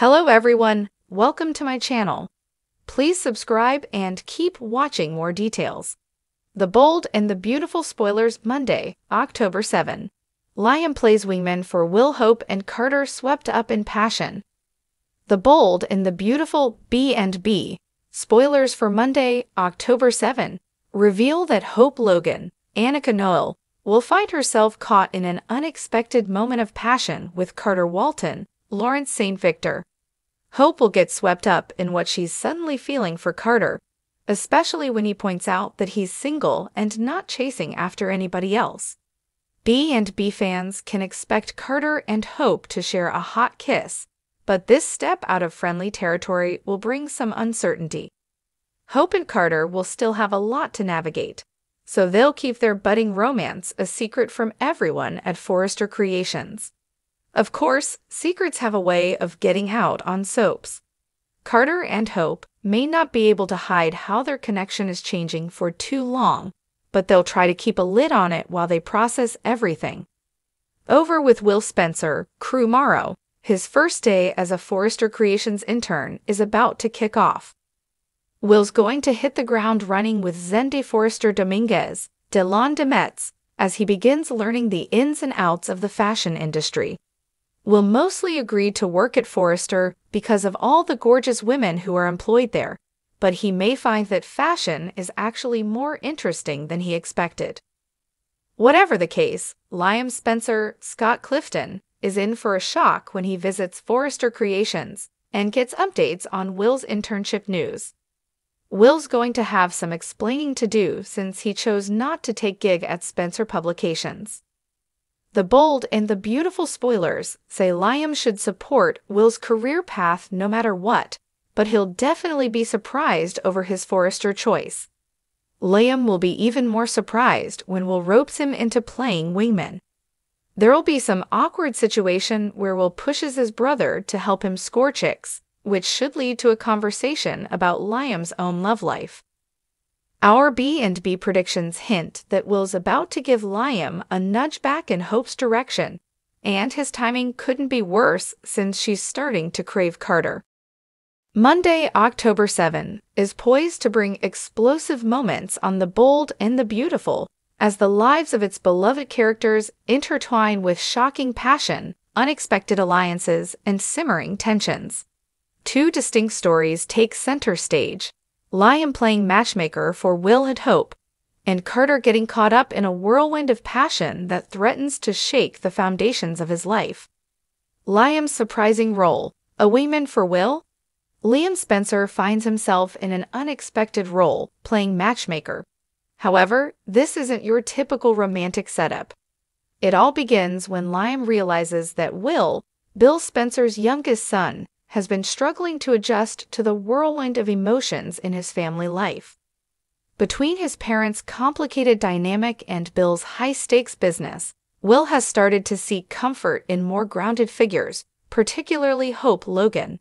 Hello everyone, welcome to my channel. Please subscribe and keep watching more details. The Bold and the Beautiful spoilers Monday, October 7. Liam plays wingman for Will Hope and Carter swept up in passion. The Bold and the Beautiful B and B spoilers for Monday, October 7 reveal that Hope Logan, Annika Noelle, will find herself caught in an unexpected moment of passion with Carter Walton, Lawrence St. Victor. Hope will get swept up in what she's suddenly feeling for Carter, especially when he points out that he's single and not chasing after anybody else. B and B fans can expect Carter and Hope to share a hot kiss, but this step out of friendly territory will bring some uncertainty. Hope and Carter will still have a lot to navigate, so they'll keep their budding romance a secret from everyone at Forrester Creations. Of course, secrets have a way of getting out on soaps. Carter and Hope may not be able to hide how their connection is changing for too long, but they'll try to keep a lid on it while they process everything. Over with Will Spencer, Crew Morrow, his first day as a Forrester Creations intern is about to kick off. Will's going to hit the ground running with Zende Forrester Dominguez, Delon Demetz, as he begins learning the ins and outs of the fashion industry will mostly agree to work at Forrester because of all the gorgeous women who are employed there, but he may find that fashion is actually more interesting than he expected. Whatever the case, Liam Spencer, Scott Clifton, is in for a shock when he visits Forrester Creations and gets updates on Will's internship news. Will's going to have some explaining to do since he chose not to take gig at Spencer Publications. The bold and the beautiful spoilers say Liam should support Will's career path no matter what, but he'll definitely be surprised over his Forrester choice. Liam will be even more surprised when Will ropes him into playing wingman. There'll be some awkward situation where Will pushes his brother to help him score chicks, which should lead to a conversation about Liam's own love life. Our B and B predictions hint that Will's about to give Liam a nudge back in Hope's direction, and his timing couldn't be worse since she's starting to crave Carter. Monday, October 7, is poised to bring explosive moments on the bold and the beautiful as the lives of its beloved characters intertwine with shocking passion, unexpected alliances, and simmering tensions. Two distinct stories take center stage Liam playing matchmaker for Will and Hope, and Carter getting caught up in a whirlwind of passion that threatens to shake the foundations of his life. Liam's surprising role, a wingman for Will? Liam Spencer finds himself in an unexpected role, playing matchmaker. However, this isn't your typical romantic setup. It all begins when Liam realizes that Will, Bill Spencer's youngest son, has been struggling to adjust to the whirlwind of emotions in his family life. Between his parents' complicated dynamic and Bill's high stakes business, Will has started to seek comfort in more grounded figures, particularly Hope Logan.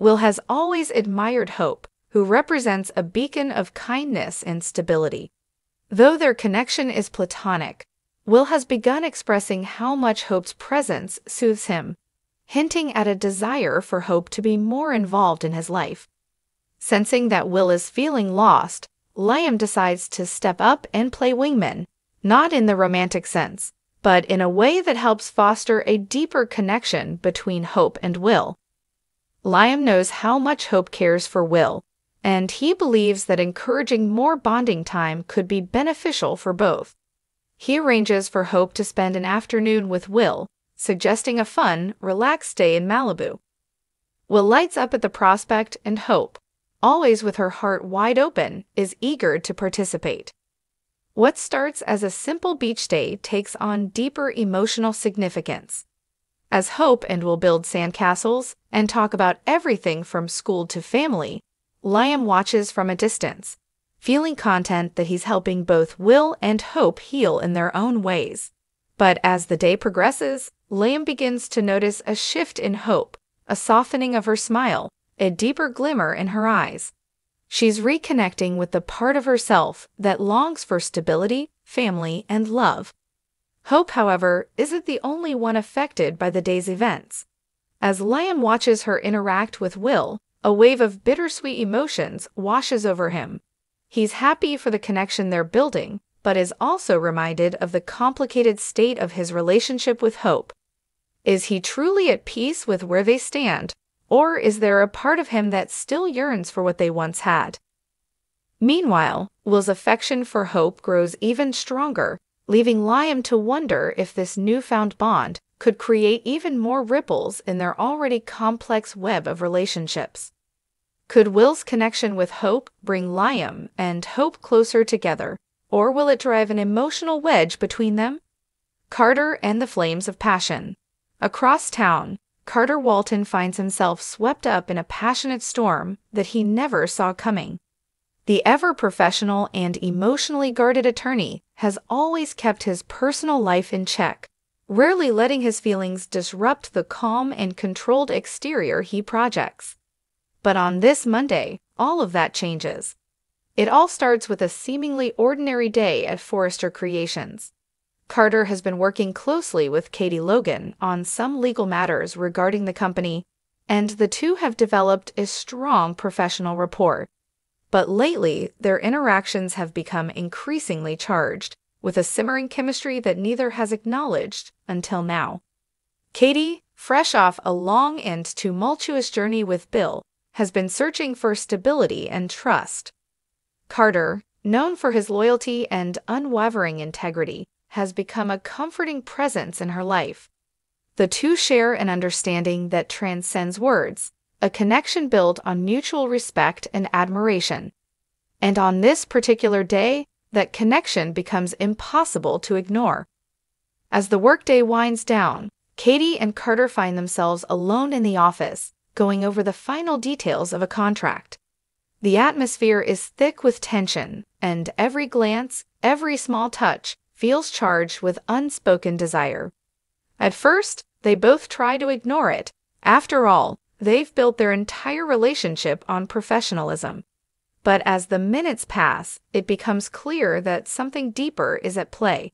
Will has always admired Hope, who represents a beacon of kindness and stability. Though their connection is platonic, Will has begun expressing how much Hope's presence soothes him hinting at a desire for Hope to be more involved in his life. Sensing that Will is feeling lost, Liam decides to step up and play wingman, not in the romantic sense, but in a way that helps foster a deeper connection between Hope and Will. Liam knows how much Hope cares for Will, and he believes that encouraging more bonding time could be beneficial for both. He arranges for Hope to spend an afternoon with Will, suggesting a fun, relaxed day in Malibu. Will lights up at the prospect and Hope, always with her heart wide open, is eager to participate. What starts as a simple beach day takes on deeper emotional significance. As Hope and Will build sandcastles and talk about everything from school to family, Liam watches from a distance, feeling content that he's helping both Will and Hope heal in their own ways. But as the day progresses, Liam begins to notice a shift in hope, a softening of her smile, a deeper glimmer in her eyes. She's reconnecting with the part of herself that longs for stability, family, and love. Hope, however, isn't the only one affected by the day's events. As Liam watches her interact with Will, a wave of bittersweet emotions washes over him. He's happy for the connection they're building, but is also reminded of the complicated state of his relationship with Hope. Is he truly at peace with where they stand, or is there a part of him that still yearns for what they once had? Meanwhile, Will's affection for Hope grows even stronger, leaving Liam to wonder if this newfound bond could create even more ripples in their already complex web of relationships. Could Will's connection with Hope bring Liam and Hope closer together, or will it drive an emotional wedge between them? Carter and the Flames of Passion. Across town, Carter Walton finds himself swept up in a passionate storm that he never saw coming. The ever professional and emotionally guarded attorney has always kept his personal life in check, rarely letting his feelings disrupt the calm and controlled exterior he projects. But on this Monday, all of that changes. It all starts with a seemingly ordinary day at Forrester Creations. Carter has been working closely with Katie Logan on some legal matters regarding the company, and the two have developed a strong professional rapport. But lately, their interactions have become increasingly charged, with a simmering chemistry that neither has acknowledged until now. Katie, fresh off a long and tumultuous journey with Bill, has been searching for stability and trust. Carter, known for his loyalty and unwavering integrity, has become a comforting presence in her life. The two share an understanding that transcends words, a connection built on mutual respect and admiration. And on this particular day, that connection becomes impossible to ignore. As the workday winds down, Katie and Carter find themselves alone in the office, going over the final details of a contract. The atmosphere is thick with tension, and every glance, every small touch, feels charged with unspoken desire. At first, they both try to ignore it. After all, they've built their entire relationship on professionalism. But as the minutes pass, it becomes clear that something deeper is at play.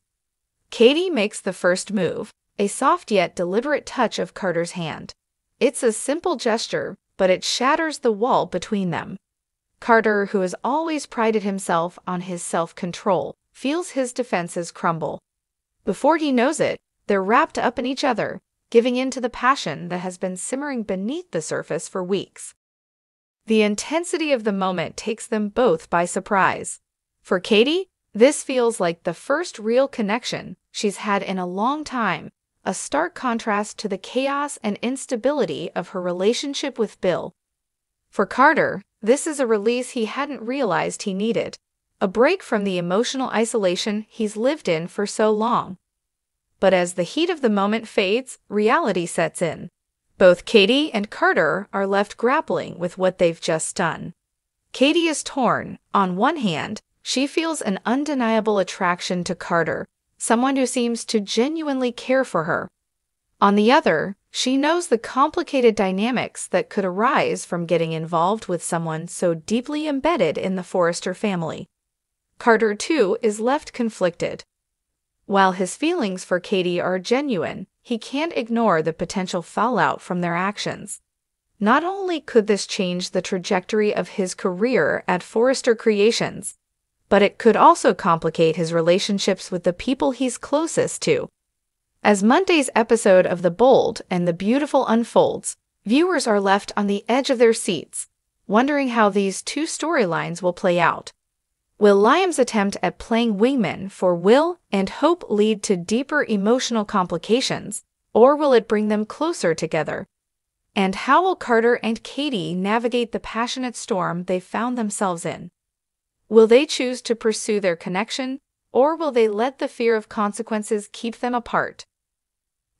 Katie makes the first move, a soft yet deliberate touch of Carter's hand. It's a simple gesture, but it shatters the wall between them. Carter, who has always prided himself on his self control, feels his defenses crumble. Before he knows it, they're wrapped up in each other, giving in to the passion that has been simmering beneath the surface for weeks. The intensity of the moment takes them both by surprise. For Katie, this feels like the first real connection she's had in a long time, a stark contrast to the chaos and instability of her relationship with Bill. For Carter, this is a release he hadn't realized he needed a break from the emotional isolation he's lived in for so long. But as the heat of the moment fades, reality sets in. Both Katie and Carter are left grappling with what they've just done. Katie is torn. On one hand, she feels an undeniable attraction to Carter, someone who seems to genuinely care for her. On the other, she knows the complicated dynamics that could arise from getting involved with someone so deeply embedded in the Forrester family. Carter, too, is left conflicted. While his feelings for Katie are genuine, he can't ignore the potential fallout from their actions. Not only could this change the trajectory of his career at Forrester Creations, but it could also complicate his relationships with the people he's closest to. As Monday's episode of The Bold and the Beautiful unfolds, viewers are left on the edge of their seats, wondering how these two storylines will play out. Will Liam's attempt at playing wingman for Will and Hope lead to deeper emotional complications, or will it bring them closer together? And how will Carter and Katie navigate the passionate storm they found themselves in? Will they choose to pursue their connection, or will they let the fear of consequences keep them apart?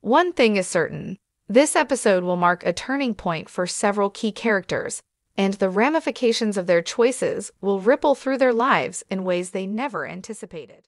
One thing is certain this episode will mark a turning point for several key characters, and the ramifications of their choices will ripple through their lives in ways they never anticipated.